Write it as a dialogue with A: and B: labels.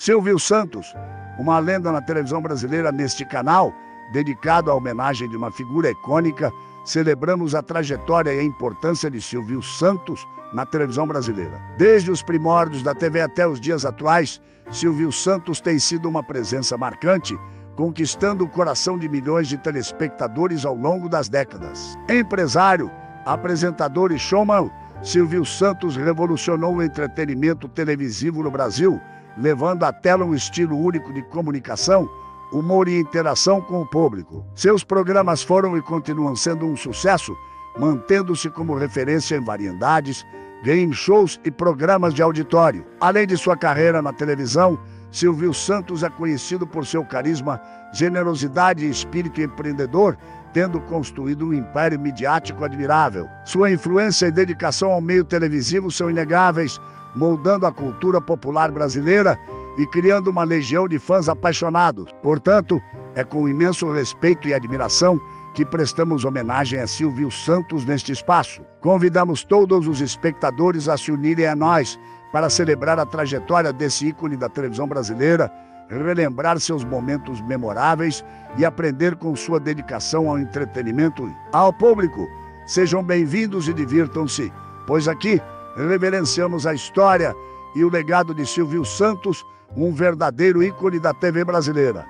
A: Silvio Santos, uma lenda na televisão brasileira neste canal, dedicado à homenagem de uma figura icônica, celebramos a trajetória e a importância de Silvio Santos na televisão brasileira. Desde os primórdios da TV até os dias atuais, Silvio Santos tem sido uma presença marcante, conquistando o coração de milhões de telespectadores ao longo das décadas. Empresário, apresentador e showman, Silvio Santos revolucionou o entretenimento televisivo no Brasil, levando à tela um estilo único de comunicação, humor e interação com o público. Seus programas foram e continuam sendo um sucesso, mantendo-se como referência em variedades, game shows e programas de auditório. Além de sua carreira na televisão, Silvio Santos é conhecido por seu carisma, generosidade e espírito empreendedor, tendo construído um império midiático admirável. Sua influência e dedicação ao meio televisivo são inegáveis, moldando a cultura popular brasileira e criando uma legião de fãs apaixonados. Portanto, é com imenso respeito e admiração que prestamos homenagem a Silvio Santos neste espaço. Convidamos todos os espectadores a se unirem a nós para celebrar a trajetória desse ícone da televisão brasileira, relembrar seus momentos memoráveis e aprender com sua dedicação ao entretenimento. Ao público, sejam bem-vindos e divirtam-se, pois aqui reverenciamos a história e o legado de Silvio Santos, um verdadeiro ícone da TV brasileira.